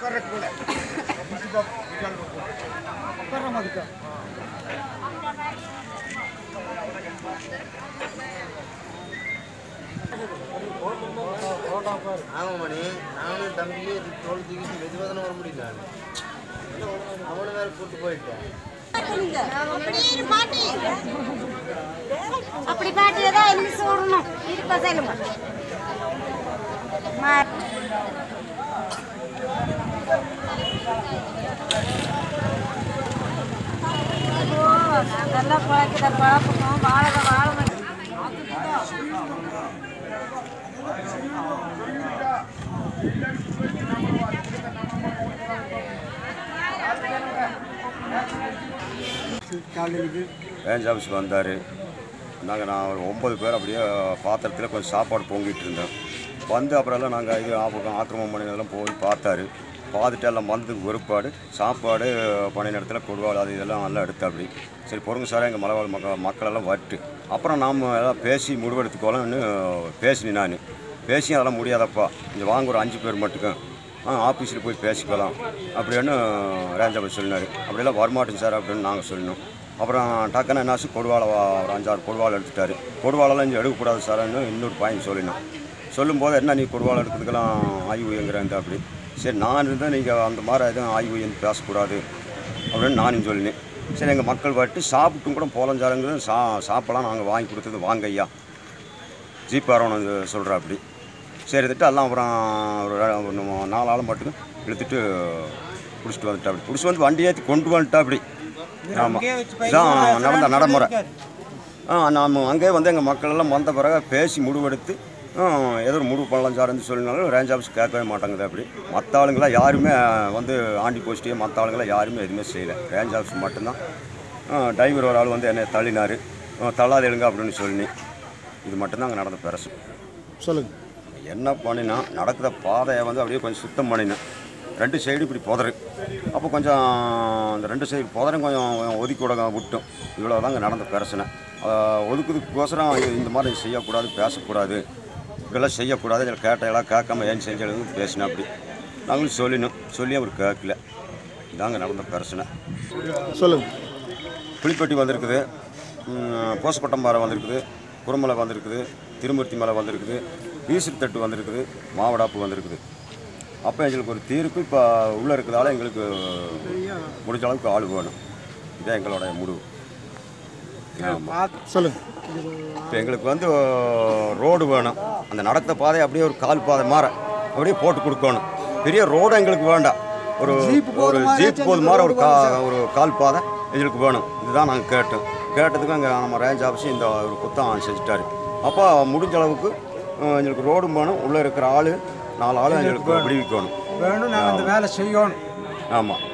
Correct. அது நாங்கள் ஆமாம் மணி நானும் தம்பியும் தோல் தூக்கிட்டு மெதுவாக தானே வர முடியல அவனை வேற கூட்டு போயிட்டேன். அப்படி பாட்டியதான் எனக்கு சொல்லணும் இருப்பா சொல்லுங்க மா- ஓ, நாங்கெல்லாம் குழைக்கிற வாழ வாழ ரேஞ்ச் ஆஃபீஸ்க்கு வந்தார்? நாங்கள் நான் ஒரு ஒம்பது பேர் அப்படியே பாத்திரத்தில் கொஞ்சம் சாப்பாடு பொங்கிட்டு இருந்தோம். வந்து அப்புறம் எல்லாம் நாங்கள் இது ஆபக்கம் ஆக்கிரமம் பண்ணினதெல்லாம் போய் பார்த்தாரு. பார்த்துட்டு எல்லாம் வந்ததுக்கு ஒருப்பாடு சாப்பாடு பணி நேரத்தில் கொடுவாள். அது இதெல்லாம் நல்லா எடுத்து அப்படி சரி பொறுங்க சார் எங்கள் மலைவாழ் மக்கள் மக்களெல்லாம் வட்டு. அப்புறம் நாம் எல்லாம் பேசி முடிவெடுத்துக்கோலாம்னு பேசினேன் நான். பேசி அதெல்லாம் முடியாதப்பா. இங்கே வாங்க ஒரு அஞ்சு பேர் மட்டுக்கும். ஆ ஆஃபீஸில் போய் பேசிக்கலாம். அப்படின்னு ரேஞ்ச் சொன்னார் அப்படியெல்லாம் வரமாட்டேங்க சார் அப்படின்னு நாங்கள் சொல்லணும் அப்புறம் டக்குன்னு என்னாச்சு கொடுவாளை வா- ஒரு அஞ்சாறு கொடுவாளை எடுத்துட்டாரு. கொடுவாளெல்லாம் இங்கே எடுக்கக்கூடாது சார்னு இன்னொரு பாயிண்ட் சொல்லினோம் சொல்லும்போது என்ன நீ கொடுவாளை எடுக்கிறதுக்கெல்லாம் ஆய்வுங்கிறேன் அப்படி சரி நான் இருந்தால் நீங்கள் அந்த மாதிரி எதுவும் ஆய்வு பேசக்கூடாது அப்படின்னு நானும் சொல்லினேன். சரி எங்கள் மக்கள் வட்டு சாப்பிட்டும் கூட போலம் சாருங்கிறது சா சாப்பிடலாம் நாங்கள் வாங்கி கொடுத்தது வாங்க ஐயா. ஜீப்பாரவன் சொல்கிறா அப்படி. சரி திட்டு எல்லாம் அப்புறம் ஒரு நாலு ஆள் மட்டும் இழுத்துட்டு பிடிச்சிட்டு வந்துட்டா அப்படி. பிடிச்சி வந்து வண்டி ஏற்றி கொண்டு வந்துட்டா அப்படி. ஆமாம் இதான் நடந்த நடைமுறை. ஆ நாம் அங்கேயே வந்து எங்கள் மக்கள் எல்லாம் வந்த பிறகு பேசி முடிவெடுத்து ஏதோ ஒரு முடிவு பண்ணலாம் சார்னு சொல்லினாலும் ரேஞ்ச் ஆஃபீஸ் கேட்கவே மாட்டாங்குது அப்படி. மற்ற ஆளுங்களாம் யாருமே வந்து ஆண்டி போஸ்ட்டே மற்ற ஆளுங்களாம் யாருமே எதுவுமே செய்யலை. ரேஞ்ச் ஆஃபீஸ் மட்டும்தான். டிரைவர் ஒரு ஆள் வந்து என்னை தள்ளினார். தள்ளாது எழுங்க அப்படின்னு சொல்லி. இது மட்டும்தான் அங்கே நடந்த பெருசு சொல்லுங்க. என்ன பண்ணினா நடக்கிற பாதையை வந்து அப்படியே கொஞ்சம் சுத்தம் பண்ணினேன் ரெண்டு சைடு இப்படி புதரு. அப்போ கொஞ்சம் அந்த ரெண்டு சைடு புதரையும் கொஞ்சம் ஒதுக்கி விட விட்டோம். இவ்வளோ தாங்க நடந்த பிரச்சனை. இது இந்த மாதிரி செய்யக்கூடாது பேசக்கூடாது. இதெல்லாம் செய்யக்கூடாது இதில் கேட்டையெல்லாம் கேட்காம ஏன் செஞ்சது பேசினேன் அப்படி நாங்களும் சொல்லினோம். சொல்லி அவர் கேட்கல. இதாங்க நடந்த பிரச்சனை. சொல்லுங்க. புளிப்பட்டி வந்திருக்குது. போசப்பட்டம் பாறை வந்திருக்குது. குறுமலை வந்திருக்குது. திருமூர்த்தி மலை வந்திருக்குது. வீசிறு தட்டு வந்திருக்குது. மாவடாப்பு வந்திருக்குது. அப்போ எங்களுக்கு ஒரு தீர்ப்பு இப்போ உள்ளே இருக்கிறதால எங்களுக்கு முடிஞ்ச அளவுக்கு ஆள் வேணும். இதான் எங்களோட முடிவு. ஆமாம் சொல்லுங்க. இப்போ எங்களுக்கு வந்து ரோடு வேணும். அந்த நடக்கிற பாதை அப்படியே ஒரு கால் பாதை மாற அப்படியே போட்டு கொடுக்கணும். பெரிய ரோடு எங்களுக்கு வேண்டாம். ஒரு ஒரு ஜீப் போது மாதிரி ஒரு கா ஒரு கால் பாதை எங்களுக்கு வேணும். இதுதான் நாங்கள் கேட்டோம். கேட்டதுக்கு அங்கே நம்ம ரேஞ்ச் ஆஃபீஸ் இந்த ஒரு குத்தம் செஞ்சுட்டாரு. அப்போ முடிஞ்ச அளவுக்கு எங்களுக்கு ரோடும் வேணும். உள்ளே இருக்கிற ஆள் நாலு ஆள் எங்களுக்கு விடுவிக்கணும். வேணும் நாங்கள் அந்த வேலை செய்யணும். ஆமாம்